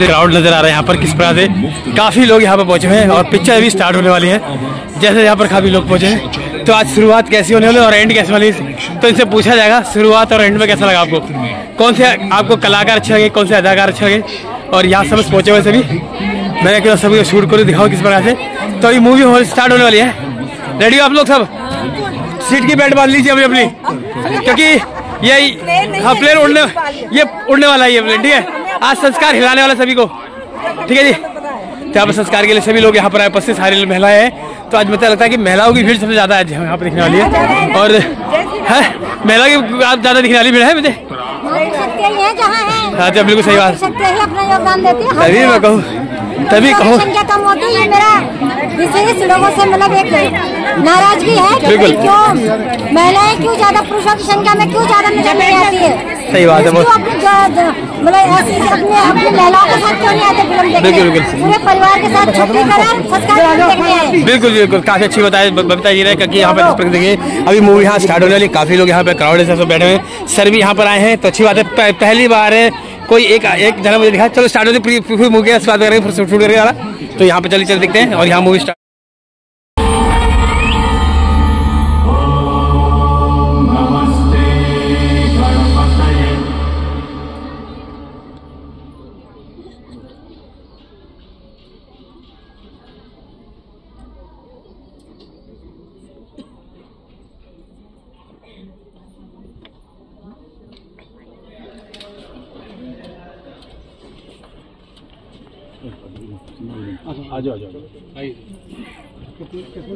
Crowd नज़र आ रहा है यहाँ पर किस प्रकार से काफ़ी लोग यहाँ पर पहुँचे हुए हैं और पिक्चर अभी स्टार्ट होने वाली है। जैसे यहाँ पर काफ़ी लोग पहुँचे हैं। तो आज शुरुआत कैसी होने वाली है और एंड कैसे वाली है तो इनसे पूछा जाएगा शुरुआत और एंड में कैसा लगा आपको? कौन से आपको कलाकार अच्छे लगे कौन से अदाकार अच्छे लगे? और यहाँ समझ पहुँचे हुए सभी। मैंने कहा सभी को शूट करो दिखाओ किस प्रकार से। तो अभी मूवी हॉल स्टार्ट होने वाली है। रेडी हो आप लोग सब? सीट की बेल्ट बाँध लीजिए अपनी अपनी। क्योंकि ये हाँ प्लेन उड़ने ये उड़ने वाला है ये प्लेन ठीक है? आज संस्कार हिलाने वाला सभी को। ठीक है जी? तो यहाँ पर संस्कार के लिए सभी लोग यहाँ पर आए उपस्थित सारी महिलाएँ हैं। तो आज मुझे लगता है कि महिलाओं की भीड़ सबसे ज़्यादा आज यहाँ पर दिखने वाली है। और है? महिला की आप ज़्यादा दिखने वाली भीड़ है मुझे? हैं बिल्कुल सही बात। तभी मैं कहूँ तभी कहूँ। विशेष लोगों से मतलब एक नाराज़गी है बिल्कुल। क्यों? महिलाएँ क्यों ज़्यादा पुरुषों की संख्या में क्यों ज़्यादा नज़र नहीं आती है? सही बात है, बहुत- मतलब ऐसे अपने अपनी महिलाओं के साथ क्यों नहीं आते फ़िल्म देखने? बिल्कुल, बिल्कुल। पूरे परिवार के साथ छुट्टी करा संस्कार फ़िल्म देखने आए? बिल्कुल बिल्कुल। काफ़ी अच्छी बताया बबीता जी ने क्योंकि यहाँ पर जिस देखिए अभी मूवी यहाँ स्टार्ट होने वाली काफ़ी लोग यहाँ पे क्राउड है सब बैठे हुए सर भी यहाँ पर आए हैं तो अच्छी बात है पहली बार है कोई एक एक जना मुझे दिखा चलो स्टार्ट होती पूरी मूवी के बात करेंगे फिर शूट करके तो यहाँ पे चलिए चल देखते हैं और यहाँ मूवी स्टार्ट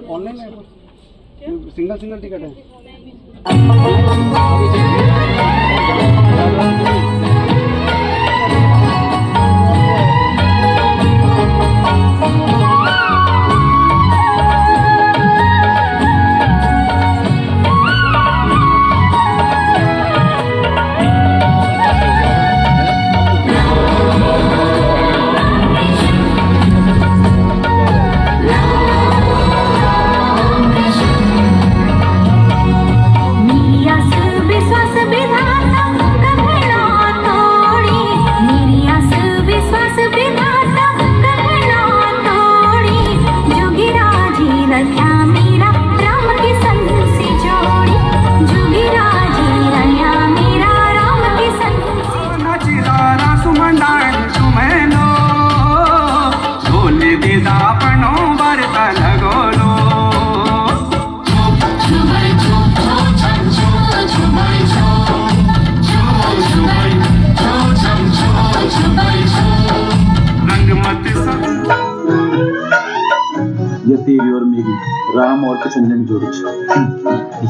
ऑनलाइन है? सिंगल सिंगल टिकट है।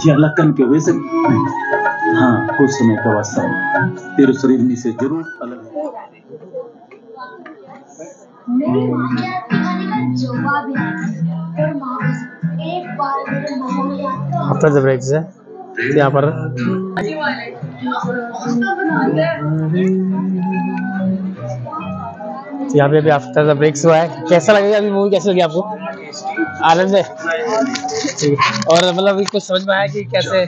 के वैसे हाँ कुछ समय का वास्ता। तेरे शरीर में से ज़रूर अलग है। आफ्टर द ब्रेक से। यहाँ पर? यहाँ पे अभी आफ्टर द ब्रेक हुआ है। कैसा लगेगा अभी मूवी कैसी लगी आपको? आनंद है। और मतलब कुछ समझ में आया कि कैसे?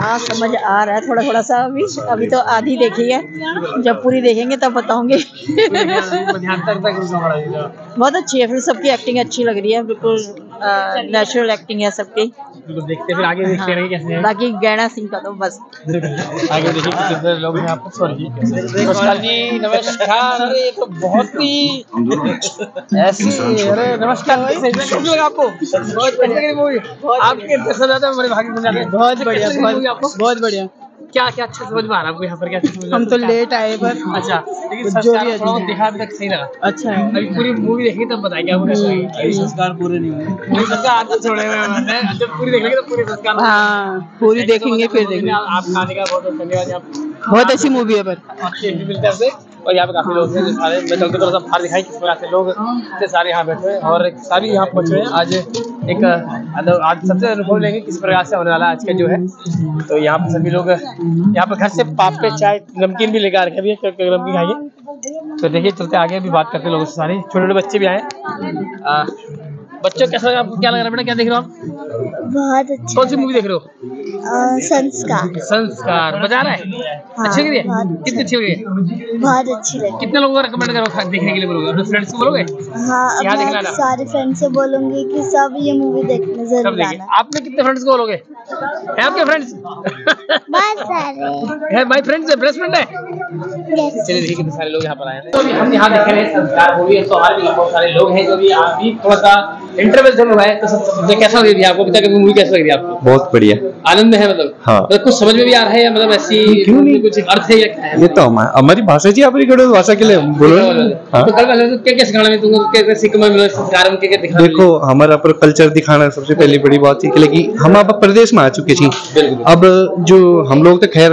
हाँ समझ आ रहा है थोड़ा थोड़ा सा अभी। अभी तो आधी देखी है। जब पूरी देखेंगे तब बताऊँगी। बहुत अच्छी है फिर सबकी एक्टिंग अच्छी लग रही है बिल्कुल नेचुरल एक्टिंग है सबकी। बिल्कुल देखते फिर आगे देखते रहेंगे कैसे हैं। बाकी गैना सिंह का तो बस। आगे देखिए कितने लोग हैं आपको सॉरी नमस्कार जी नमस्कार अरे ये तो बहुत ही ऐसी अरे नमस्कार कैसे लगा आपको? बहुत बढ़िया। मूवी आपके ज़्यादा भाग्य बन जाते बहुत बढ़िया बहुत बहुत बढ़िया। क्या क्या अच्छा समझ में आ रहा है? यहाँ पर क्या समझ में आ हम तो लेट आए पर। अच्छा लेकिन जो भी थोड़ा अच्छी तक सही लगा। अच्छा। अभी पूरी मूवी देखेंगे तब बताएँगे आपको कैसा लगी संस्कार पूरे नहीं हुए। पूरी संस्कार आज तो छोड़े हुए हैं। मैंने जब पूरी देखेंगे तो पूरे संस्कार हाँ पूरी देखेंगे फिर देखेंगे। आप खाने का बहुत बहुत धन्यवाद। आप बहुत अच्छी मूवी है पर। आपसे मिलते हैं आपसे। और यहाँ पे काफ़ी लोग हैं सारे, मैं चलते थोड़ा सा बाहर दिखाई किस प्रकार से लोग इतने सारे यहाँ बैठे हैं और सारी यहाँ पहुँच रहे हैं। आज एक, आज सबसे अनुभव लेंगे किस प्रकार से होने वाला आज का जो है। तो यहाँ पे सभी लोग, यहाँ पे घर से पाप पे चाय, नमकीन भी लेकर रखे भी नमकीन खाइए। तो देखिए, चलते आगे भी बात करते हैं लोगों से सारे। छोटे छोटे बच्चे भी आए बच्चों कैसा लगा? आपको क्या लग रहा है बेटा? क्या देख रहे हो आप? बहुत अच्छा कौन सी मूवी देख रहे हो? संस्कार। संस्कार। मज़ा आ रहा है? हाँ, अच्छी लगी है? कितनी अच्छी लगी है? बहुत अच्छी लगी। कितने लोगों को रिकमेंड करो देखने के लिए बोलोगे? अपने फ्रेंड्स को बोलोगे? हाँ अब यहाँ देखने सारे फ्रेंड से बोलूँगी कि सब ये मूवी देखने ज़रूर आना। आपने कितने फ्रेंड्स को बोलोगे? है आपके फ्रेंड्स बहुत सारे। है माय फ्रेंड्स है बेस्ट फ्रेंड है चलिए देखिए कितने सारे लोग यहाँ पर आए हैं। तो हम यहाँ देख रहे हैं संस्कार मूवी है तो हमारे भी बहुत सारे लोग हैं जो भी आप भी थोड़ा सा इंटरवल चल रहा है तो सब सबसे कैसा लगी थी आपको? अभी तक मूवी कैसा लगी थी आपको? बहुत बढ़िया। आनंद में है मतलब? हाँ। तो कुछ समझ में भी आ रहा है या मतलब ऐसी क्यों नहीं? कुछ अर्थ है या क्या है? ये तो हम हमारी भाषा जी अपनी गढ़ भाषा के लिए बोलो। हाँ। तो कल वाले तो क्या क्या सिखाना में तुमको क्या क्या सीख में मिला संस्कार में क्या क्या दिखाना देखो हमारा पर कल्चर दिखाना सबसे पहली बड़ी बात थी कि लेकिन हम अब प्रदेश में आ चुके थी। अब जो हम लोग तो खैर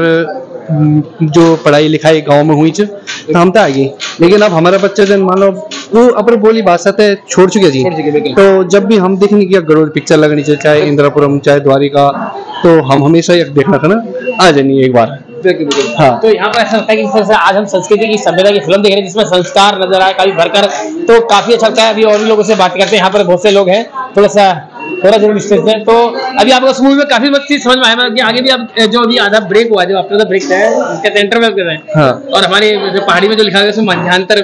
जो पढ़ाई लिखाई गाँव में हुई तो हम तो आ गए लेकिन अब हमारा बच्चा जन मान लो वो अपनी बोली भाषा ते छोड़ चुके जी। तो जब भी हम देखेंगे कि गरुड़ पिक्चर लगनी चाहिए चाहे इंद्रपुरम चाहे द्वारिका तो हम हमेशा देखना था ना आ जानी एक बार। हाँ। तो यहाँ पर ऐसा लगता है कि आज हम संस्कृति की सभ्यता की फ़िल्म देख रहे हैं जिसमें संस्कार नज़र आए काफ़ी भरकर तो काफ़ी अच्छा लगता है। अभी और भी लोगों से बात करते हैं यहाँ पर बहुत से लोग हैं थोड़ा सा थोड़ा ज़रूर डिस्टेंस है। तो अभी आपको मूवी में काफ़ी चीज़ समझ में आया। मतलब कि आगे भी आप जो अभी आधा ब्रेक हुआ जो आफ्टर द ब्रेक है कहते हैं इंटरवल कहते हैं। हाँ। और हमारे जो पहाड़ी में जो लिखा गया उसमें मध्यांतर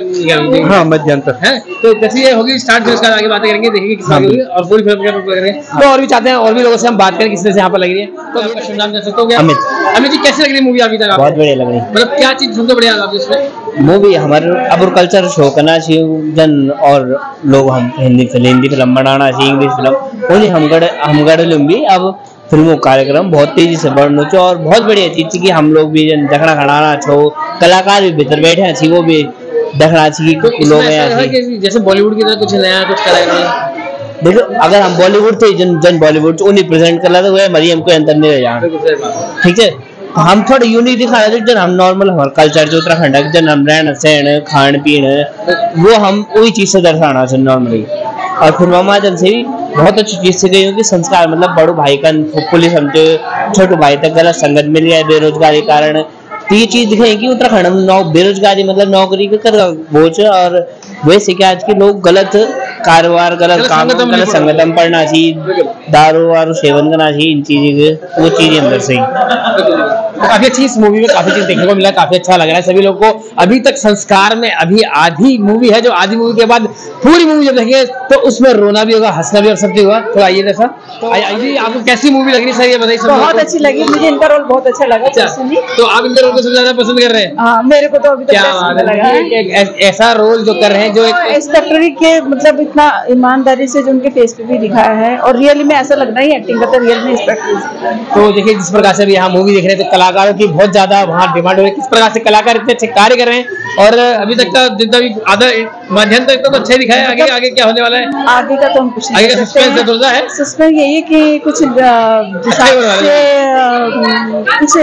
हाँ। मध्यांतर। है? तो जैसे ये होगी स्टार्ट फिर उसके आगे बातें करेंगे देखेंगे किस हाँ, होगी और पूरी फ़िल्म करेंगे। तो और भी चाहते हैं और भी लोगों से हम बात करें किस तरह से यहाँ पर लग रही है। तो आपका शुभ नाम हो अमित। अमित जी कैसे लग रही है मूवी अभी तक आपको? बहुत बढ़िया लग रही है। मतलब क्या चीज़ सबसे बढ़िया आपको इसमें? मूवी हमारे अब कल्चर शो करना चाहिए जन और लोग हम हिंदी फ़िल्म हिंदी फ़िल्म बनाना चाहिए इंग्लिश फ़िल्म। ओनली हमगढ़ हमगढ़ भी। अब फ़िल्मों कार्यक्रम बहुत तेज़ी से बढ़ नो और बहुत बढ़िया चीज़ थी कि हम लोग भी जन देखना खड़ाना छो कलाकार भी भीतर बैठे हैं छी वो भी देखना चाहिए तो लोग जैसे बॉलीवुड की तरह कुछ नया कुछ करेंगे। देखो अगर हम बॉलीवुड थे जन जन बॉलीवुड उन्हें प्रेजेंट कर रहा था वो मरियम को अंतर नहीं रह जाना। ठीक है? हम थोड़ा यूनिक दिखा रहे थे जन हम नॉर्मल हमारा कल्चर जो उत्तराखंड है जन हम रहन सहन खान पीन वो हम वही चीज़ से दर्शाना चाहिए नॉर्मली और फिर मामा जन से भी बहुत अच्छी चीज़ से गई हो कि संस्कार मतलब बड़ो भाई का पुलिस समझो छोटो भाई तक गलत संगत मिल गया बेरोजगारी कारण। तो ये चीज़ दिखाई कि उत्तराखंड में नौ बेरोजगारी मतलब नौकरी का कर बोझ और वैसे कि आज के लोग गलत कारोबार गलत काम गलत। संगतम पढ़ना चाहिए। दारू वारू सेवन करना चाहिए इन चीज़ें के वो चीज़ें अंदर से ही। तो काफ़ी अच्छी इस मूवी में काफ़ी चीज़ देखने को मिला काफ़ी अच्छा लग रहा है सभी लोगों को। अभी तक संस्कार में अभी आधी मूवी है जो आधी मूवी के बाद पूरी मूवी जब देखेंगे तो उसमें रोना भी होगा हंसना भी और सब भी होगा। तो आइए आइए आइए, आपको कैसी मूवी लग रही है सर ये बताइए बहुत अच्छी लगी मुझे इनका रोल बहुत अच्छा लगा अच्छा तो आप इनका रोल को सबसे ज़्यादा पसंद कर रहे हैं? हाँ मेरे को तो अभी क्या है है। एक- एक ऐसा रोल जो कर रहे हैं जो एक इंस्पेक्टरी के मतलब इतना ईमानदारी से जो उनके फेस पे भी दिखाया है और रियली में ऐसा लग रहा है एक्टिंग करता रियल में इंस्पेक्टर तो देखिए जिस प्रकार से भी यहाँ मूवी देख रहे हैं तो कलाकारों की बहुत ज़्यादा वहाँ डिमांड हो रही है। किस प्रकार से कलाकार इतने अच्छे कार्य कर रहे हैं? और अभी तक का जितना भी आधा माध्यम तक तो अच्छा ही दिखाया? आगे आगे क्या होने वाला है? आगे का तो हम कुछ आगे का suspense है, थोड़ा है? सस्पेंस यही है कि कुछ अच्छा ही। कुछ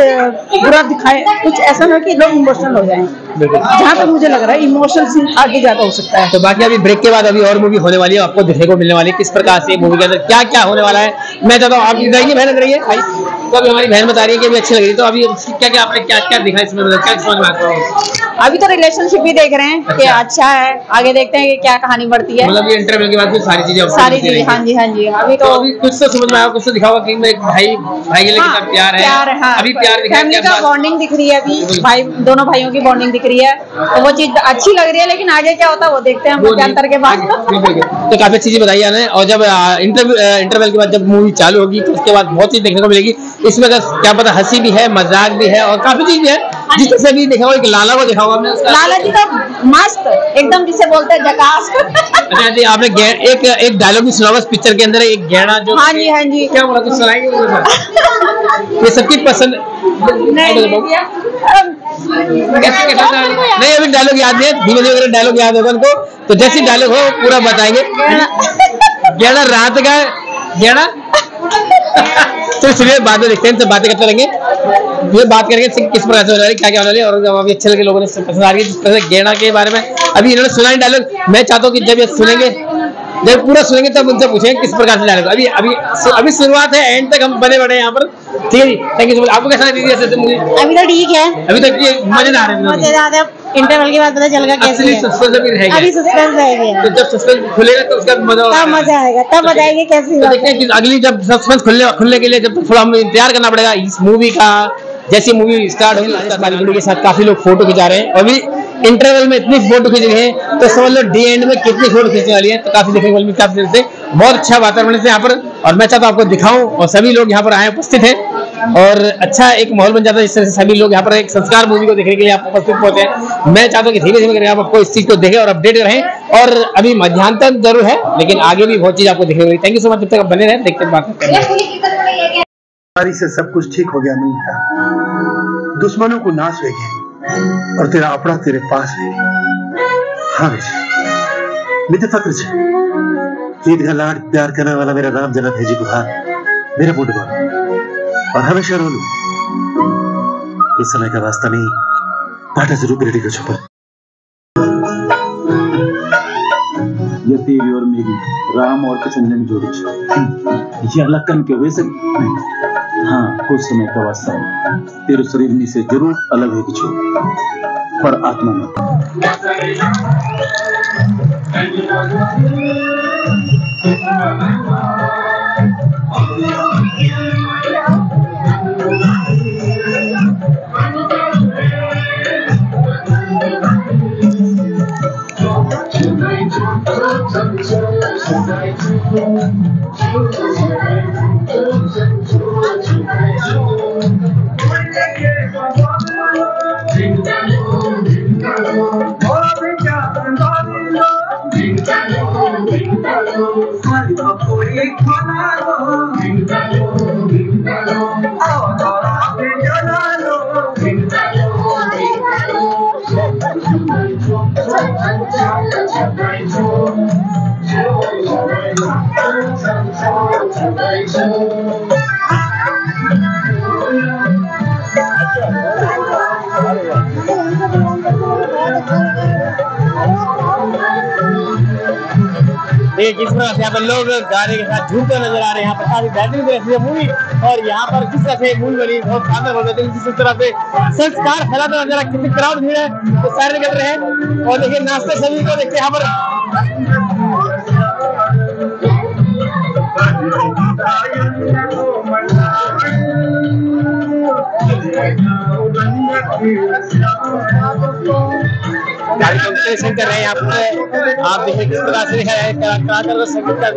बुरा दिखाए। कुछ ऐसा ना कि लोग इमोशनल हो जाएँ। जहाँ तक मुझे लग रहा है इमोशनल सीन आगे ज़्यादा हो सकता है। तो बाकी अभी ब्रेक के बाद अभी और मूवी होने वाली है आपको देखने को मिलने वाली है। किस प्रकार से मूवी के अंदर क्या क्या होने वाला है? मैं चाहता हूँ आप इधर रहिए मेहनत रहिए। भाई तो अभी हमारी बहन बता रही है कि अभी अच्छी लग रही है तो अभी क्या क्या आपने क्या क्या दिखा इसमें? मतलब क्या समझ में आता है? अभी तो रिलेशनशिप भी देख रहे हैं कि अच्छा। अच्छा है। आगे देखते हैं कि क्या कहानी बढ़ती है। मतलब ये इंटरव्यू के बाद सारी चीज़ें सारी चीज़ें हाँ जी हाँ जी। अभी तो तो अभी कुछ तो समझ में आया कुछ तो दिखा होगा कि मैं भाई भाई के लिए कितना प्यार है। प्यार है। हाँ अभी प्यार फैमिली का बॉन्डिंग दिख रही है अभी। भाई दोनों भाइयों की बॉन्डिंग दिख रही है। तो वो चीज़ अच्छी लग रही है लेकिन आगे क्या होता है वो देखते हैं हम अंतर के बाद। तो काफ़ी अच्छी चीज़ बताई जाने और जब इंटरव्यू इंटरवल के बाद जब मूवी चालू होगी तो उसके बाद बहुत चीज़ देखने को मिलेगी। इसमें क्या पता हँसी भी है मज़ाक भी है और काफ़ी चीज़ भी है। जिस से भी देखा एक लाला को देखा होगा आपने उसका। लाला जी तो मस्त एकदम जिसे बोलते हैं जकास। अच्छा जी आपने एक एक डायलॉग भी सुना पिक्चर के अंदर एक गहना जो हाँ जी हाँ जी। क्या बोला कुछ सुनाएँगे ये सबकी पसंद नहीं अभी डायलॉग याद नहीं है धीमे धीमे डायलॉग याद होगा उनको तो जैसे डायलॉग हो पूरा बताएँगे। गहना रात का गहना तो इसलिए बाद में देखते हैं बातें करते रहेंगे। ये बात करेंगे किस प्रकार से होने वाली क्या क्या होने वाली और जब अभी अच्छे लगे लोगों ने पसंद आ रही है जिस तरह से गहना के बारे में अभी इन्होंने सुना ही डायलॉग मैं चाहता हूँ कि जब ये सुनेंगे जब पूरा सुनेंगे तब उनसे पूछेंगे किस प्रकार से डायलॉग अभी अभी अभी शुरुआत है एंड तक हम बने बड़े यहाँ पर। ठीक है जी थैंक यू सो मच आपको कैसा लगी ऐसे मूवी अभी तो ठीक है। अभी तक ये मज़ेदार है। मज़ेदार है। इंटरवल के बाद पता चलेगा कैसी है। सस्पेंस अभी रहेगा। अभी सस्पेंस रहेगी। तो जब सस्पेंस खुलेगा तो उसका मज़ा तब मज़ा आएगा तब बताएँगे कैसी तो है देखते हैं कि अगली जब सस्पेंस खुलने खुलने के लिए जब थोड़ा हमें इंतज़ार करना पड़ेगा इस मूवी का जैसे मूवी स्टार्ट हमारी वीडियो के साथ काफ़ी लोग फ़ोटो खिंचा रहे हैं। अभी इंटरवल में इतनी फ़ोटो खींच रहे हैं तो समझ लो डी एंड में कितनी फ़ोटो खींचने वाली है तो काफ़ी देखने को मिली काफ़ी देर से बहुत अच्छा वातावरण है यहाँ पर, और मैं चाहता हूँ आपको दिखाऊँ, और सभी लोग यहाँ पर आए, उपस्थित हैं। और अच्छा एक माहौल बन जाता है जिस तरह से सभी लोग यहाँ पर एक संस्कार मूवी को देखने के लिए आप उपस्थित पहुँचे हैं। मैं चाहता हूँ कि धीरे धीरे करके आप आपको इस चीज़ को देखें और अपडेट रहें और अभी मध्यांतर ज़रूर है, लेकिन आगे भी बहुत चीज़ आपको देखने को थैंक यू सो मच जब तक बने रहे, देखते हैं बात करते हैं। बीमारी से सब कुछ ठीक हो गया, मिलता। दुश्मनों को नाश हो गया। और तेरा अपना तेरे पास है। हाँ बेटे। मित्र फक्र छे ईद का लाड प्यार करने वाला मेरा राम जनक है जी बुखार। मेरा बुढ़ और हमेशा रो लू। इस समय का रास्ता नहीं। पाटा ज़रूर रेडी का छुपा ये तेरी और मेरी, राम और कचंदन जोड़ी। छे ये अलग करके वैसे हाँ कुछ समय का वास्ता तेरे शरीर में से ज़रूर अलग होगी छो पर आत्मा में देखिए किस तरह से यहाँ पर लोग गाने के साथ झूमते नज़र आ रहे हैं, यहाँ पर काफ़ी से मूवी और यहाँ पर किस तरह से मूवी बनी, बहुत शानदार बन रही जिस तरह से संस्कार फैलाते नज़र आ कितनी क्राउड भीड़ है तो सारे निकल रहे हैं। और देखिए, नाश्ते सभी को देखते हैं यहाँ पर गाड़ी कंपटीशन कर रहे हैं यहाँ आप देखिए किस तरह से है कला- कलाकार का संगीत का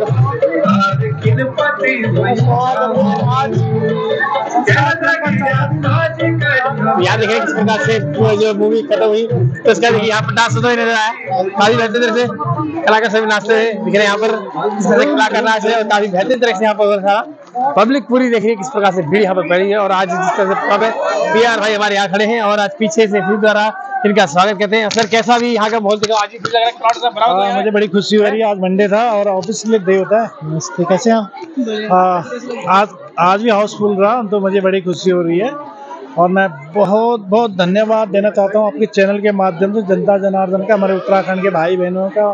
यहाँ देखिए किस प्रकार से जो मूवी खत्म हुई तो उसका देखिए यहाँ पर डांस होता हुआ नज़र आया। काफ़ी बेहतरीन तरह से कलाकार सभी नाचते हुए दिख रहे हैं यहाँ पर। कलाकार नाच रहे और काफ़ी बेहतरीन तरह से यहाँ पर सारा पब्लिक पूरी देख रही है किस प्रकार से भीड़ यहाँ पर पड़ी है और आज जिस तरह से पी आर भाई हमारे यहाँ खड़े हैं और आज पीछे से फिर द्वारा इनका स्वागत करते हैं। सर, कैसा भी यहाँ का माहौल दिखा आज लग रहा है मुझे बड़ी खुशी हो रही है, आज मंडे था और ऑफ़िस लिए डे होता है। नमस्ते कैसे आज आज भी हाउसफुल रहा तो मुझे बड़ी खुशी हो रही है। और मैं बहुत बहुत धन्यवाद देना चाहता हूँ आपके चैनल के माध्यम से जनता जनार्दन का, हमारे उत्तराखंड के भाई बहनों का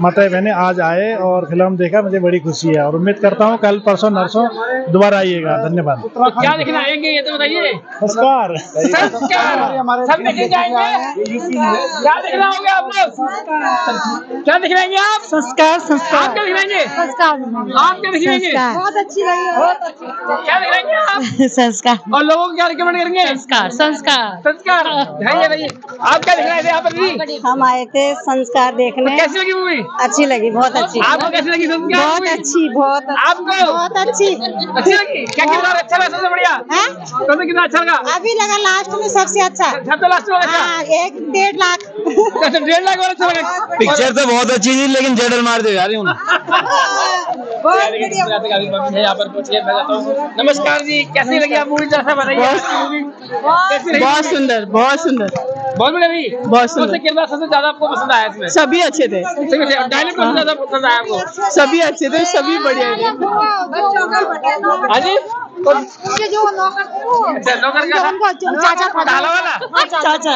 माता बहने आज आए और फ़िल्म देखा मुझे बड़ी खुशी है और उम्मीद करता हूँ कल परसों नरसों दोबारा आइएगा। धन्यवाद। क्या देखना आएँगे ये तो बताइए। नमस्कार। संस्कार सब देखने जाएँगे। क्या देखना होगा आप लोग? क्या दिखलाएँगे आप? संस्कार संस्कार। आप क्या दिखलाएँगे? संस्कार। आप क्या दिखलाएँगे? बहुत अच्छी बहुत अच्छी। क्या दिखलाएँगे आप? संस्कार। और लोगों को क्या रिकमेंड करेंगे? संस्कार संस्कार। संस्कार। आप क्या दिखलाए थे यहाँ हम आए थे संस्कार देखने। कैसी लगी मूवी अच्छी लगी बहुत अच्छी। आपको कैसी लगी संस्कार बहुत अच्छी बहुत आपको? बहुत अच्छी। अच्छी लगी? क्या किरदार अच्छा लगा सबसे बढ़िया? हैं? सबसे कितना अच्छा लगा? अभी लगा लास्ट में सबसे अच्छा। सबसे लास्ट में अच्छा? हाँ एक डेढ़ लाख। अच्छा डेढ़ लाख और अच्छा लगा? पिक्चर तो बहुत अच्छी थी लेकिन जेडल मार दे हूँ जाता हूँ। नमस्कार जी कैसी लगी आप मूवी जैसा बताइए। बहुत सुंदर बहुत सुंदर। बहुत बढ़िया बहुत सुंदर। सा किरदार सबसे ज़्यादा आपको पसंद आया इसमें? सभी अच्छे थे। डायलॉग कौन ज़्यादा पसंद आया आपको सभी अच्छे थे सभी बढ़िया थे। हाँ चाचा चाचा चाचा जो चाचा चाचा चाचा अच्छा नौकर का चाचा चाचा चाचा चाचा डाला वाला? चाचा।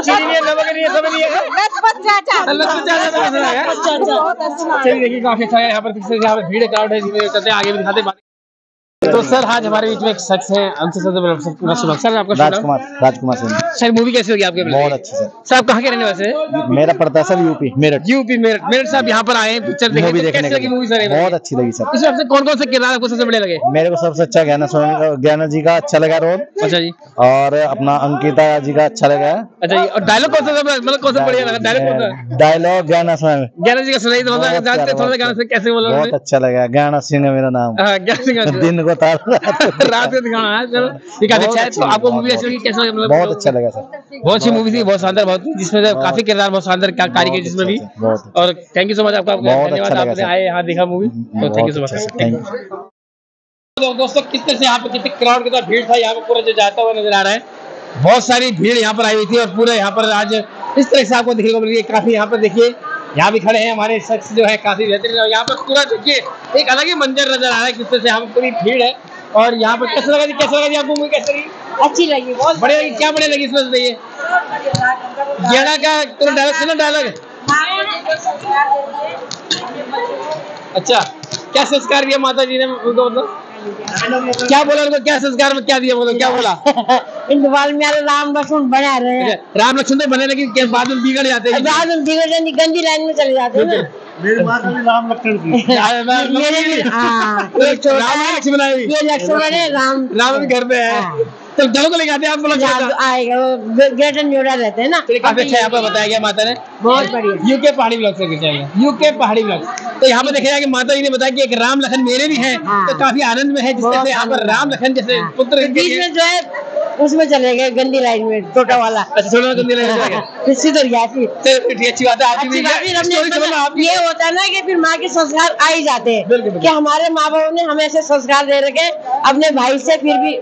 चीनी नहीं चाचा। नमक नहीं चाचा सब नहीं है चाचा चाचा। चाचा चाचा चाचा चाचा चाचा। चाचा। बहुत अच्छा चलिए देखिए काफ़ी अच्छा है। यहाँ पर चाचा चाचा यहाँ पर भीड़ क्राउड है चाचा चलते चाचा आगे भी दिखाते चाचा बाकी तो सर आज हमारे बीच में एक शख्स है मैं सुना सर आपका राजकुमार राजकुमार सिंह। सर मूवी कैसी होगी आपके बहुत अच्छी सर। सर आप कहाँ के रहने वाले मेरा पड़ता है sir UP Meerut. UP Meerut. Meerut से आप यहाँ पर आए पिक्चर देखने मूवी तो देखने के मूवी सर बहुत अच्छी लगी सर। इसमें आपसे कौन कौन से किरदार आपको सबसे बड़े लगे? मेरे को सबसे अच्छा ज्ञाना स्वामी ज्ञाना जी का अच्छा लगा रोल। अच्छा जी। और अपना अंकिता जी का अच्छा लगा। अच्छा जी और डायलॉग कौन सा मतलब कौन सा बढ़िया लगा? डायलॉग कौन सा? डायलॉग ज्ञाना स्वामी ज्ञाना जी का सुनाई तो मतलब थोड़ा सा कैसे बोला बहुत अच्छा लगा। ज्ञाना सिंह है मेरा नाम। हाँ ज्ञान सिंह दिन तार रात में दिखाना है चलो। ये काफ़ी अच्छा तो आपको मूवी अच्छी लगी कैसा लगा मतलब बहुत अच्छा लगा सर। बहुत अच्छी मूवी थी बहुत शानदार बहुत जिसमें काफ़ी किरदार बहुत शानदार कारीगर जिसमें भी। और थैंक यू सो मच आपका धन्यवाद अच्छा आपने आए यहाँ देखा मूवी तो थैंक यू सो मच अच्छा थैंक यू तो दोस्तों किस तरह से यहाँ पे कितने क्राउड कितना भीड़ था यहाँ पे पूरा जो जाता हुआ नज़र आ रहा है। बहुत सारी भीड़ यहाँ पर आई हुई थी और पूरे यहाँ पर आज इस तरह से आपको देखने को मिल रही है। काफ़ी यहाँ पर देखिए यहाँ भी खड़े हैं हमारे शख्स जो है काफ़ी बेहतरीन और यहाँ पर पूरा देखिए एक अलग ही मंजर नज़र आ रहा है किस तरह से यहाँ पर पूरी भीड़ है। और यहाँ पर कैसा लगा जी? कैसा लगा जी आपको मूवी? कैसी लगी? अच्छी लगी बहुत बढ़िया लगी। क्या बढ़िया लगी इसमें से बताइए। गेड़ा का तुम डायलॉग सुना डायलॉग अच्छा क्या संस्कार दिया माता जी ने उनको मतलब? क्या बोला उनको? क्या संस्कार में क्या दिया बोलो? क्या बोला? इंतवाल में यार राम लक्ष्मण बना रहे हैं। राम लक्ष्मण तो बने लेकिन के बाद में बिगड़ जाते हैं? बाद में बिगड़ जाने गंदी लाइन में चले जाते हैं मेरी भी राम लक्ष्मण भी हाँ। ये राम है। लक्ष्मण आई है राम राम भी घर पे है। तो जलो को लेके आते हैं आप बोला आएगा वो ग्रेट जोड़ा रहते हैं ना। काफ़ी अच्छा यहाँ पर बताया गया माता ने। बहुत बढ़िया। यूके पहाड़ी ब्लॉक से यूके पहाड़ी ब्लॉक तो यहाँ पर देखा जाए कि माता जी ने बताया कि एक राम लखन मेरे भी हैं तो काफ़ी आनंद में है जिस तरह यहाँ पर राम लखन जैसे पुत्र बीच में जो है उसमें चले गए गंदी लाइन में छोटा वाला। अच्छा छोटा गंदी लाइन। फिर गया फिर ठीक अच्छी बात है आपकी आपकी ये होता है ना कि फिर माँ के संस्कार आ ही जाते हैं। कि हमारे माँ बाप ने हमें ऐसे संस्कार दे रखे अपने भाई से फिर भी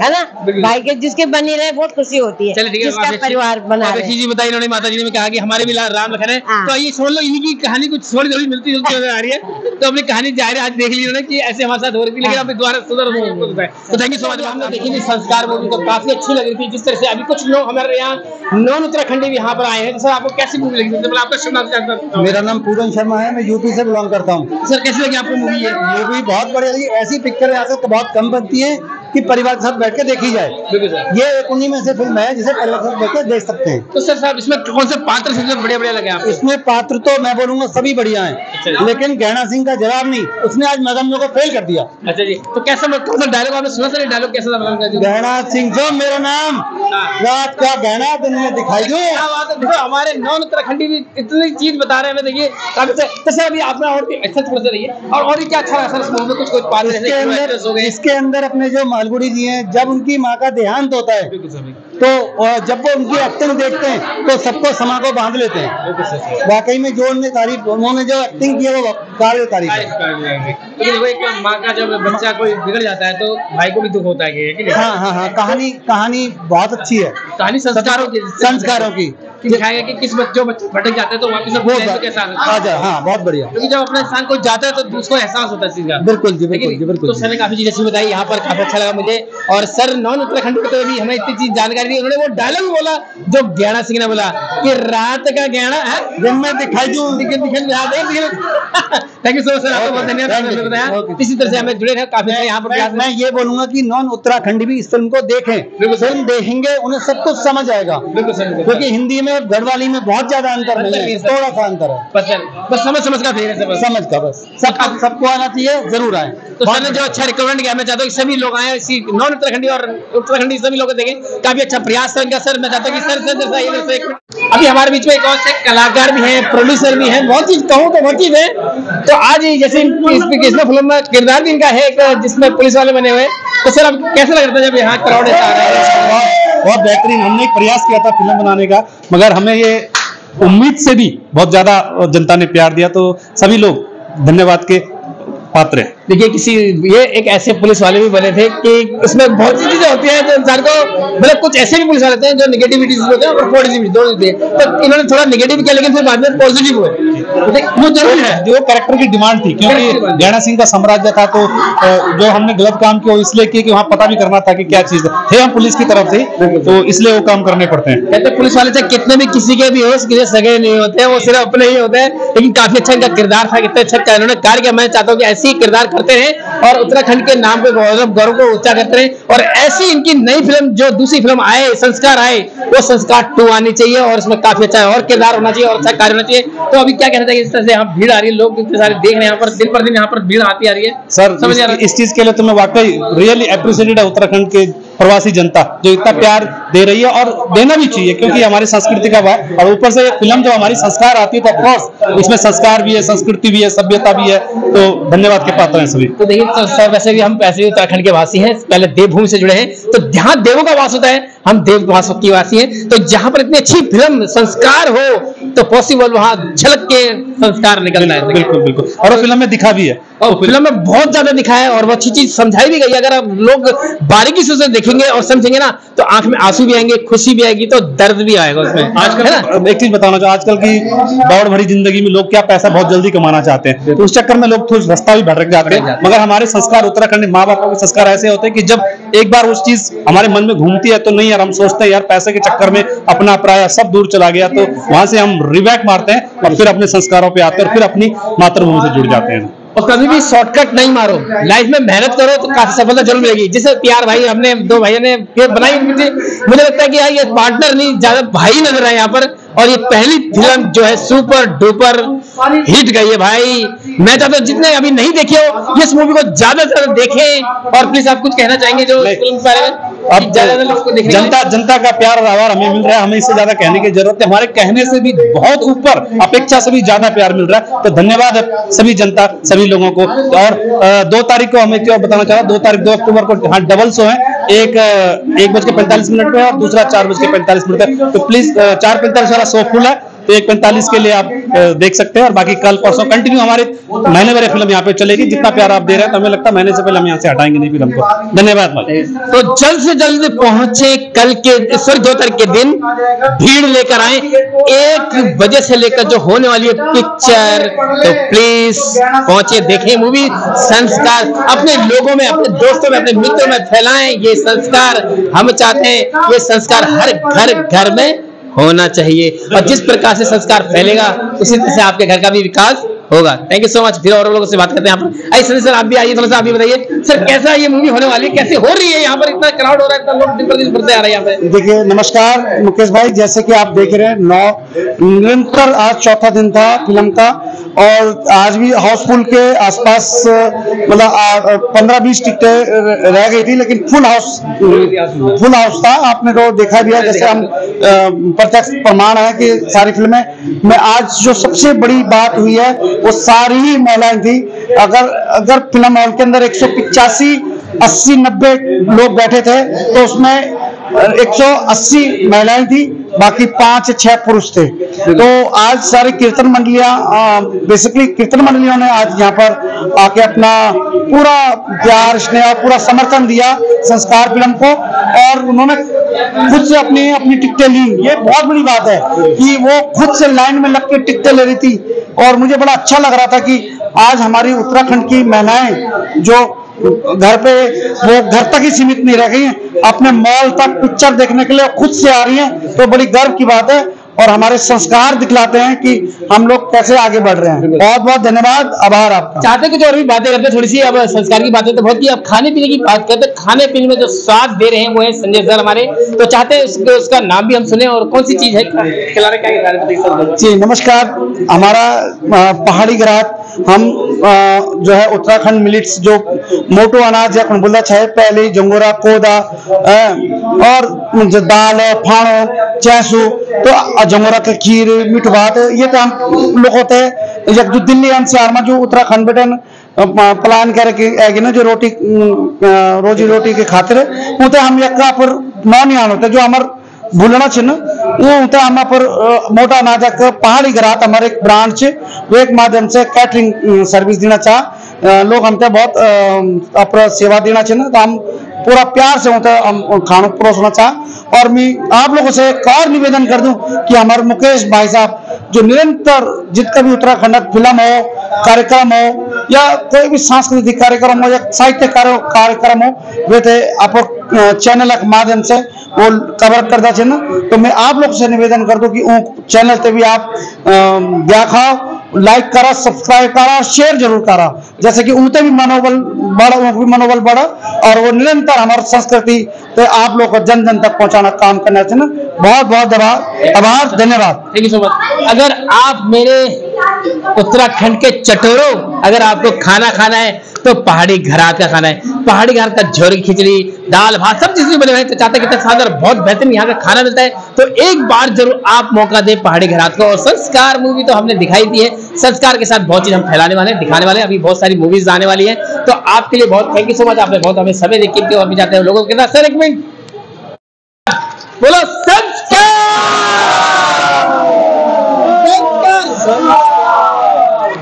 है ना? भाई के जिसके बनी रहे बहुत खुशी होती है चलिए ठीक है जिसका परिवार बना अच्छी बताई इन्होंने माता जी ने कहा कि हमारे भी राम लखन है। तो ये समझ लो इन्हीं की कहानी कुछ थोड़ी थोड़ी मिलती जुलती नज़र आ रही है। तो अपनी कहानी ज़ाहिर है आज देख ली उन्होंने कि ऐसे हमारे साथ हो रही थी लेकिन अपने द्वारा सुधर होता है तो थैंक यू सो मच हमने देखी थी संस्कार मूवी तो काफ़ी अच्छी लग रही थी। जिस तरह से अभी कुछ लोग हमारे यहाँ नॉन उत्तराखंडी भी यहाँ पर आए हैं तो सर आपको कैसी मूवी लगी? मतलब आपका शुभ नाम मेरा नाम पूरन शर्मा है मैं यूपी से बिलोंग करता हूँ। सर कैसी लगी आपको मूवी ये? मूवी बहुत बढ़िया लगी। ऐसी पिक्चर यहाँ से बहुत कम बनती है। कि परिवार के साथ बैठ के देखी जाए। ये एक उन्हीं में से फ़िल्म है जिसे परिवार के साथ बैठ के देख सकते हैं। तो सर साहब इसमें कौन से पात्र सबसे बड़े बड़े लगे आपको? इसमें पात्र तो मैं बोलूँगा सभी बढ़िया हैं लेकिन गहना सिंह का जवाब नहीं। उसने आज मदन को फेल कर दिया। अच्छा जी। तो कैसा कौन सा डायलॉग आपने सुना सर? डायलॉग कैसा गहना सिंह जो मेरा नाम रात का गहना दिन में दिखाई दो? है? हमारे नॉन उत्तराखंडी भी इतनी चीज़ बता रहे हैं देखिए। अच्छा तो सर अभी आपने और भी अच्छा थोड़ा सा रहिए। और और भी क्या अच्छा लगा सर इस मूवी में? कुछ कुछ पात्र हो इसके अंदर अपने जो मालगुड़ी जी हैं जब उनकी माँ का देहांत होता है तो जब वो उनकी एक्टिंग देखते हैं तो सबको समा को बाँध लेते हैं। वाकई में जो उन्होंने तारीफ़ उन्होंने जो एक्टिंग की है वो काबिल तारीफ़ है। लेकिन वो एक माँ का जब बच्चा कोई बिगड़ जाता है तो भाई को भी दुख होता है? हाँ हाँ हाँ कहानी कहानी बहुत अच्छी है। कहानी संस्कारों की संस्कारों की। कि दिखाएगा कि किस बच्चों बच्चे भटक जाते हैं तो वापस वो कैसा आ जाए हाँ बहुत बढ़िया। क्योंकि जब अपना इंसान कोई जाता है तो उसको एहसास होता है चीज़ का। बिल्कुल जी बिल्कुल जी बिल्कुल तो सर ने काफ़ी चीज़ बताई यहाँ पर काफ़ी अच्छा लगा मुझे। और सर नॉन उत्तराखंड के तो भी हमें इतनी चीज़ जानकारी दी उन्होंने वो डायलॉग बोला जो ज्ञाना सिंह ने बोला कि रात का ज्ञाना है दिन में दिखाई दूँ thank you so much sir आपको बहुत धन्यवाद इसी तरह से हमें जुड़े रहे काफ़ी यहाँ पर मैं, मैं ये बोलूँगा कि नॉन उत्तराखंड भी इस फ़िल्म को देखें। फ़िल्म देखेंगे उन्हें सब कुछ समझ आएगा। क्योंकि हिंदी में गढ़वाली में बहुत ज़्यादा अंतर नहीं है। थोड़ा सा अंतर है। बस बस समझ समझ का फेर है बस। समझ का बस। सब सबको आना चाहिए ज़रूर आए। तो सर ने जो अच्छा रिकमेंड किया मैं चाहता हूँ सभी लोग आए इसी नॉन उत्तराखंडी और उत्तराखंडी सभी लोग देखें। काफ़ी अच्छा प्रयास था इनका सर मैं चाहता हूँ कि सर अभी हमारे बीच में एक और से कलाकार भी हैं प्रोड्यूसर भी हैं, बहुत चीज़ कहूँ तो बहुत चीज़ है। तो आज जैसे इन- फ़िल्म में किरदार भी इनका है, एक जिसमें पुलिस वाले बने हुए तो सर, अब कैसा लग रहा था जब यहाँ क्राउड बहुत बहुत बेहतरीन, हमने प्रयास किया था फ़िल्म बनाने का, मगर हमें ये उम्मीद से भी बहुत ज़्यादा जनता ने प्यार दिया तो सभी लोग धन्यवाद के पात्र हैं। देखिए किसी ये एक ऐसे पुलिस वाले भी बने थे कि इसमें बहुत सी चीज़ें होती हैं जो इंसान को मतलब कुछ ऐसे भी पुलिस वाले हैं जो निगेटिविटी होते हैं और पॉजिटिविटी दोनों होती है तो इन्होंने थोड़ा निगेटिव किया लेकिन फिर बाद में पॉजिटिव हुए। वो ज़रूरी है। जो कैरेक्टर की डिमांड थी क्योंकि गैणा सिंह का साम्राज्य था तो जो हमने गलत काम किया वो इसलिए किया कि वहाँ पता भी करना था कि क्या चीज़ है। थे हम पुलिस की तरफ़ से तो इसलिए वो काम करने पड़ते हैं। कहते पुलिस वाले चाहे कितने भी किसी के भी हो किसी सगे नहीं होते हैं वो सिर्फ़ अपने ही होते हैं लेकिन काफ़ी अच्छा इनका किरदार था कितना अच्छा इन्होंने कार्य किया। मैं चाहता हूँ कि ऐसे ही किरदार करते रहे और उत्तराखंड के नाम पे गौरव गौरव को ऊँचा करते रहे और ऐसी इनकी नई फ़िल्म जो दूसरी फ़िल्म आए संस्कार आए वो संस्कार टू आनी चाहिए और इसमें काफ़ी अच्छा और किरदार होना चाहिए और अच्छा कार्य होना चाहिए। तो अभी क्या कहना चाहिए इस तरह से यहाँ भीड़ आ रही है? लोग इतने सारे देख रहे हैं यहाँ पर दिन पर दिन यहाँ पर भीड़ आती आ रही है। सर समझ इस, इस चीज़ के लिए तो मैं वाकई रियली अप्रिशिएटेड है उत्तराखंड के प्रवासी जनता जो इतना प्यार दे रही है और देना भी चाहिए क्योंकि हमारी संस्कृति का है और ऊपर से फ़िल्म जो हमारी संस्कार आती है तो ऑफकोर्स इसमें संस्कार भी है संस्कृति भी है सभ्यता भी है तो धन्यवाद के पात्र हैं सभी। तो देखिए तो सर वैसे भी हम वैसे भी उत्तराखंड के वासी हैं पहले देवभूमि से जुड़े हैं तो जहाँ देवों का वास होता है हम देव वास की वासी हैं तो जहाँ पर इतनी अच्छी फ़िल्म संस्कार हो तो पॉसिबल वहाँ झलक के संस्कार निकलना है। बिल्कुल बिल्कुल और फ़िल्म में दिखा भी है। और फ़िल्म में बहुत ज़्यादा दिखा है और वो अच्छी चीज़ समझाई भी गई है। अगर आप लोग बारीकी से उसे देखेंगे और समझेंगे ना तो आँख में आँसू भी आएँगे खुशी भी आएगी तो दर्द भी आएगा उसमें। आजकल है ना? एक चीज़ बताना चाहूँ आजकल की दौड़ भरी ज़िंदगी में लोग क्या पैसा बहुत जल्दी कमाना चाहते हैं? तो उस चक्कर में लोग थोड़ा रास्ता भी भटक जाते हैं। मगर हमारे संस्कार उत्तराखंड माँ बापों के संस्कार ऐसे होते हैं कि जब एक बार उस चीज़ हमारे मन में घूमती है तो नहीं यार हम सोचते हैं यार पैसे के चक्कर में अपना पराया सब दूर चला गया तो वहाँ से हम रिबैक मारते हैं और फिर अपने संस्कारों पे आते हैं और फिर अपनी मातृभूमि से जुड़ जाते हैं। और कभी भी शॉर्टकट नहीं मारो। लाइफ में मेहनत करो तो काफ़ी सफलता ज़रूर मिलेगी। जैसे प्यार भाई हमने दो भाइयों ने ये बनाई। मुझे मुझे लगता है कि यार ये पार्टनर नहीं ज़्यादा भाई नज़र आए यहाँ पर। और ये पहली फ़िल्म जो है सुपर डुपर हिट गई है भाई। मैं चाहता हूँ जितने अभी नहीं देखे हो इस मूवी को ज़्यादा से ज़्यादा देखें। और प्लीज़ आप कुछ कहना चाहेंगे जो फ़िल्म के बारे में? अब जनता जनता का प्यार और आभार हमें मिल रहा है हमें इससे ज़्यादा कहने की ज़रूरत है हमारे कहने से भी बहुत ऊपर अपेक्षा से भी ज़्यादा प्यार मिल रहा है। तो धन्यवाद है सभी जनता सभी लोगों को। और दो तारीख को हमें क्यों बताना चाह रहा दो तारीख दो अक्टूबर को हाँ डबल शो है। एक एक बज के पैंतालीस मिनट पे और दूसरा चार बज के पैंतालीस मिनट पे। तो प्लीज़ चार पैंतालीस वाला शो फुल है। तो एक पैंतालीस के लिए आप देख सकते हैं और बाकी कल परसों कंटिन्यू हमारे महीने भर फ़िल्म यहाँ पे चलेगी। जितना प्यार आप दे रहे हैं तो हमें लगता है महीने से पहले हम यहाँ से हटाएँगे, नहीं फ़िल्म को धन्यवाद तो जल्द से जल्द पहुँचे कल के, सॉरी, दो तारीख के दिन भीड़ लेकर आए। एक बजे से लेकर जो होने वाली है पिक्चर तो प्लीज़ पहुँचे, देखें मूवी संस्कार। अपने लोगों में, अपने दोस्तों में, अपने मित्रों में फैलाएँ ये संस्कार। हम चाहते हैं ये संस्कार हर घर घर में होना चाहिए। और जिस प्रकार से संस्कार फैलेगा, उसी तरह से आपके घर का भी विकास होगा। थैंक यू सो मच फिर और लोगों से बात करते हैं यहाँ पर। आइए सर सर, आप भी आइए, थोड़ा सा आप भी बताइए। सर, कैसा ये मूवी होने वाली है? कैसे हो रही है यहाँ पर? इतना क्राउड हो रहा है, इतना लोग आ रहे हैं यहाँ पे। देखिए, नमस्कार, मुकेश भाई। जैसे कि आप देख रहे हैं, नौ, निरंतर आज चौथा दिन था फ़िल्म का और आज भी हाउसफुल के आसपास मतलब पंद्रह बीस टिकटें रह गई थी, लेकिन फुल हाउस फुल हाउस था। आपने तो देखा भी है, जैसे हम प्रत्यक्ष प्रमाण है कि सारी फ़िल्में में आज जो सबसे बड़ी बात हुई है वो सारी ही महिलाएँ थी। अगर अगर फ़िल्म हॉल के अंदर एक सौ पिचासी, अस्सी, नब्बे लोग बैठे थे तो उसमें 180 महिलाएँ थी, बाकी पाँच छह पुरुष थे। तो आज सारी कीर्तन मंडलियाँ बेसिकली कीर्तन मंडलियों ने आज यहाँ पर आके अपना पूरा प्यार, स्नेह, पूरा समर्थन दिया संस्कार फ़िल्म को, और उन्होंने खुद से अपने अपनी टिकटें ली। ये बहुत बड़ी बात है कि वो खुद से लाइन में लग के टिकटें ले रही थी। और मुझे बड़ा अच्छा लग रहा था कि आज हमारी उत्तराखंड की महिलाएँ जो घर पे, वो घर तक ही सीमित नहीं रह गई हैं, अपने मॉल तक पिक्चर देखने के लिए खुद से आ रही हैं तो बड़ी गर्व की बात है। और हमारे संस्कार दिखलाते हैं कि हम लोग कैसे आगे बढ़ रहे हैं। बहुत बहुत धन्यवाद। आभार आपका। चाहते कुछ और भी बातें करते थोड़ी सी अब संस्कार की बातें तो बहुत की। अब खाने पीने की बात करते खाने पीने में जो स्वाद दे रहे हैं वो है संजय सर हमारे। तो चाहते हैं उसको उसका नाम भी हम सुने और कौन सी चीज़ है। जी नमस्कार। हमारा पहाड़ी ग्राहक हम अ, जो है उत्तराखंड मिलिट्स जो मोटो अनाज है बुल्ला छह पहली जंगोरा कोदा अ, और दाल फाणो चैसू तो जंगोरा के खीर मीठ भात ये तो हम लोग होते हैं। एक जो दिल्ली एनसीआर में जो उत्तराखंड बेटन प्लान करे कि ऐगी ना जो रोटी रोजी रोटी के खातिर वो तो हम एक पर नॉन यान होते जो हमारे भूलना चिन्ह वो है हम पर मोटा नाटक पहाड़ी ग्राहक हमारे एक ब्रांड ब्रांच वो एक माध्यम से कैटरिंग सर्विस देना चाह लोग हमसे बहुत अ, अपर सेवा देना चाहिए तो हम पूरा प्यार से होता हम खाना परोसना चाह और मैं आप लोगों से एक और निवेदन कर दूँ कि हमारे मुकेश भाई साहब जो निरंतर जितना भी उत्तराखंड फ़िल्म हो कार्यक्रम हो या कोई भी सांस्कृतिक कार्यक्रम हो या साहित्य कार्य- कार्यक्रम हो वे थे आप चैनल के माध्यम से वो कवर करता चाहिए तो मैं आप लोग से निवेदन कर दू कि चैनल पे भी आप देखा लाइक करा सब्सक्राइब करा शेयर ज़रूर करा। जैसे कि उनते भी मनोबल बढ़ा, उनको भी मनोबल बढ़ा, और वो निरंतर हमारी संस्कृति तो आप लोग को जन जन तक पहुंचाना काम करना चाहिए बहुत बहुत आभार, धन्यवाद। थैंक यू सो मच अगर आप मेरे उत्तराखंड के चटोरों, अगर आपको खाना खाना है तो पहाड़ी घरात का खाना है। पहाड़ी घरात का झोरी खिचड़ी, दाल, भात, सब चीज़ें बने हुए तो चाहते कितना शानदार बहुत बेहतरीन यहाँ का खाना मिलता है तो एक बार ज़रूर आप मौका दें पहाड़ी घरात को। और संस्कार मूवी तो हमने दिखाई दी है। संस्कार के साथ बहुत चीज़ हम फैलाने वाले हैं, दिखाने वाले हैं। अभी बहुत सारी मूवीज़ आने वाली है। तो आपके लिए बहुत थैंक यू सो मच आपने बहुत हमें समय देखी और भी जाते हैं लोगों के साथ। सर एक मिनट। बोलो संस्कार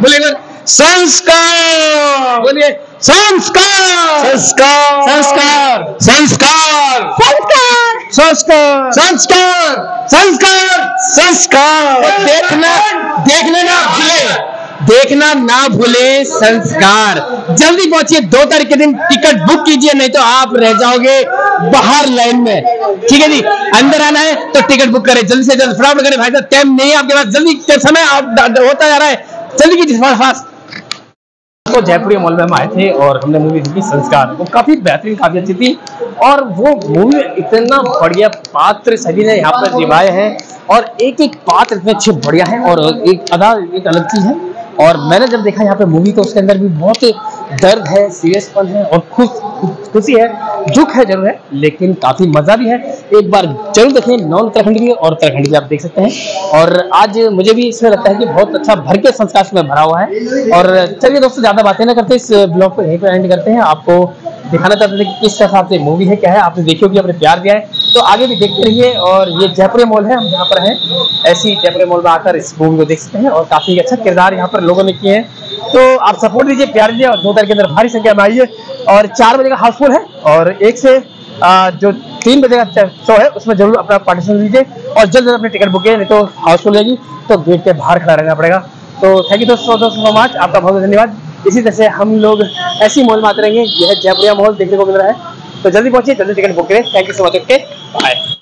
बोलिए संस्कार। बोलिए। संस्कार। संस्कार। संस्कार। संस्कार। संस्कार। संस्कार। संस्कार। संस्कार। देखना देखने ना भूले देखना ना भूले संस्कार। जल्दी पहुंचिए, दो तारीख के दिन टिकट बुक कीजिए, नहीं तो आप रह जाओगे बाहर लाइन में। ठीक है जी? अंदर आना है तो टिकट बुक करें, जल्दी से जल्द, फटाफट करें। भाई साहब टाइम नहीं है आपके पास, जल्दी समय आप होता जा रहा है। जल्दी कीजिए फास्ट तो जयपुरी मॉल में हम आए थे और हमने मूवी देखी, संस्कार। वो काफ़ी बेहतरीन, काफ़ी अच्छी थी और वो मूवी इतना बढ़िया पात्र सभी ने यहाँ पर निभाए हैं और एक एक पात्र इतने अच्छे, बढ़िया है और एक अदा एक अलग चीज़ है। और मैंने जब देखा यहाँ पे मूवी तो उसके अंदर भी बहुत दर्द है सीरियसपन है और खुश, खुशी है, दुख है ज़रूर है, लेकिन काफ़ी मज़ा भी है। एक बार ज़रूर देखें नॉन उत्तराखंड भी और उत्तराखंड भी आप देख सकते हैं। और आज मुझे भी इसमें लगता है कि बहुत अच्छा भर के संस्कार इसमें भरा हुआ है। और चलिए दोस्तों, ज़्यादा बातें ना करते, इस ब्लॉग को यहीं पर एंड करते हैं। आपको दिखाना चाहते थे कि किस हिसाब से मूवी है, क्या है, आपने देखी होगी, आपने प्यार दिया है। तो आगे भी देखते रहिए और ये जयपुर मॉल है, हम यहाँ पर हैं। ऐसी जयपुर मॉल में आकर इस मूवी को देख सकते हैं और काफ़ी अच्छा किरदार यहाँ पर लोगों ने किए हैं। तो आप सपोर्ट दीजिए, प्यार दीजिए और दो तारीख के अंदर भारी संख्या में आइए। और चार बजे का हाउसफुल है और एक से जो तीन बजे का शो है, उसमें ज़रूर अपना पार्टिसिपेट दीजिए और जल्द जल्द अपनी टिकट बुक नहीं तो हाउसफुल रहेगी। तो गेट के बाहर खड़ा रहना पड़ेगा। तो थैंक यू दोस्तों दोस्तों सो मच आपका बहुत बहुत धन्यवाद। इसी तरह से हम लोग ऐसी मॉल में आते रहेंगे, यह जयपुरिया मॉल देखने को मिल रहा है। तो जल्दी पहुंचिए जल्दी टिकट बुक करें। Thank you so much okay bye